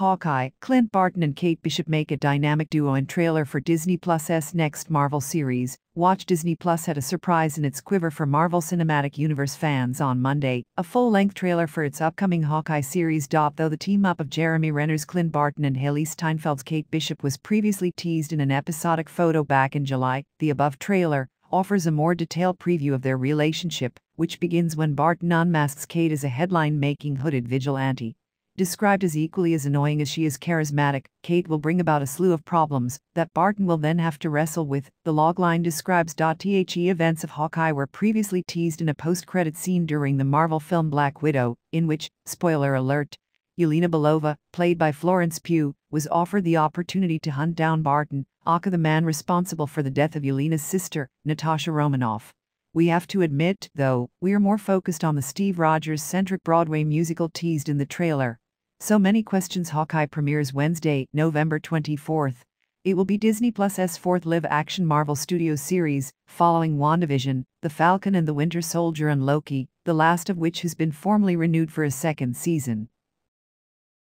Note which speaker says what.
Speaker 1: Hawkeye, Clint Barton and Kate Bishop make a dynamic duo in trailer for Disney Plus' next Marvel series. Watch Disney Plus had a surprise in its quiver for Marvel Cinematic Universe fans on Monday, a full-length trailer for its upcoming Hawkeye series. Though the team-up of Jeremy Renner's Clint Barton and Hailee Steinfeld's Kate Bishop was previously teased in an episodic photo back in July, the above trailer offers a more detailed preview of their relationship, which begins when Barton unmasks Kate as a headline-making hooded vigilante. Described as equally as annoying as she is charismatic, Kate will bring about a slew of problems that Barton will then have to wrestle with. The logline describes The events of Hawkeye were previously teased in a post-credit scene during the Marvel film Black Widow, in which, spoiler alert, Yelena Belova, played by Florence Pugh, was offered the opportunity to hunt down Barton, aka the man responsible for the death of Yelena's sister, Natasha Romanoff. We have to admit, though, we are more focused on the Steve Rogers-centric Broadway musical teased in the trailer. So many questions Hawkeye premieres Wednesday, November 24th. It will be Disney Plus' fourth live-action Marvel Studios series, following WandaVision, The Falcon and the Winter Soldier and Loki, the last of which has been formally renewed for a second season.